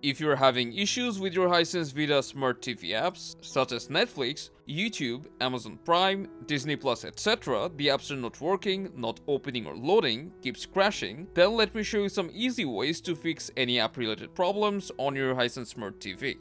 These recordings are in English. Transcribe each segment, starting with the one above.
If you're having issues with your Hisense VIDAA smart TV apps, such as Netflix, YouTube, Amazon Prime, Disney Plus, etc., the apps are not working, not opening or loading, keeps crashing, then let me show you some easy ways to fix any app related problems on your Hisense Smart TV.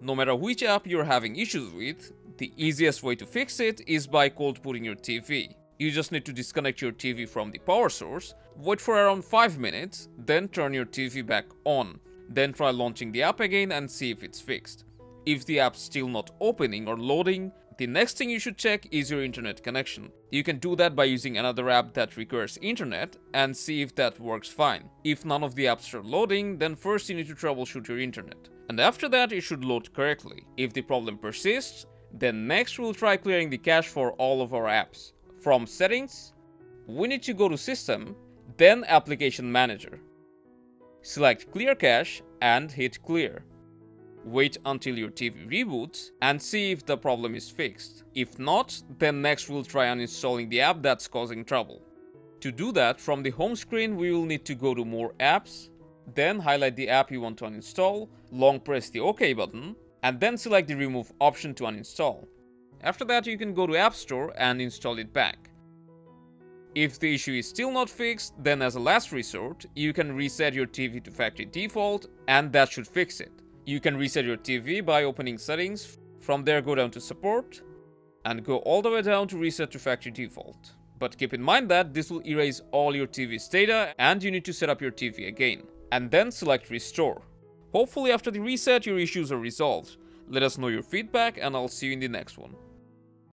No matter which app you're having issues with, the easiest way to fix it is by cold booting your TV. You just need to disconnect your TV from the power source, wait for around 5 minutes, then turn your TV back on. Then try launching the app again and see if it's fixed. If the app's still not opening or loading, the next thing you should check is your internet connection. You can do that by using another app that requires internet and see if that works fine. If none of the apps are loading, then first you need to troubleshoot your internet. And after that, it should load correctly. If the problem persists, then next we'll try clearing the cache for all of our apps. From Settings, we need to go to System, then Application Manager. Select Clear Cache and hit Clear. Wait until your TV reboots and see if the problem is fixed. If not, then next we'll try uninstalling the app that's causing trouble. To do that, from the home screen we will need to go to More Apps, then highlight the app you want to uninstall, long press the OK button, and then select the Remove option to uninstall. After that, you can go to App Store and install it back. If the issue is still not fixed, then as a last resort, you can reset your TV to factory default and that should fix it. You can reset your TV by opening settings, from there go down to support, and go all the way down to reset to factory default. But keep in mind that this will erase all your TV's data and you need to set up your TV again. And then select restore. Hopefully after the reset your issues are resolved. Let us know your feedback and I'll see you in the next one.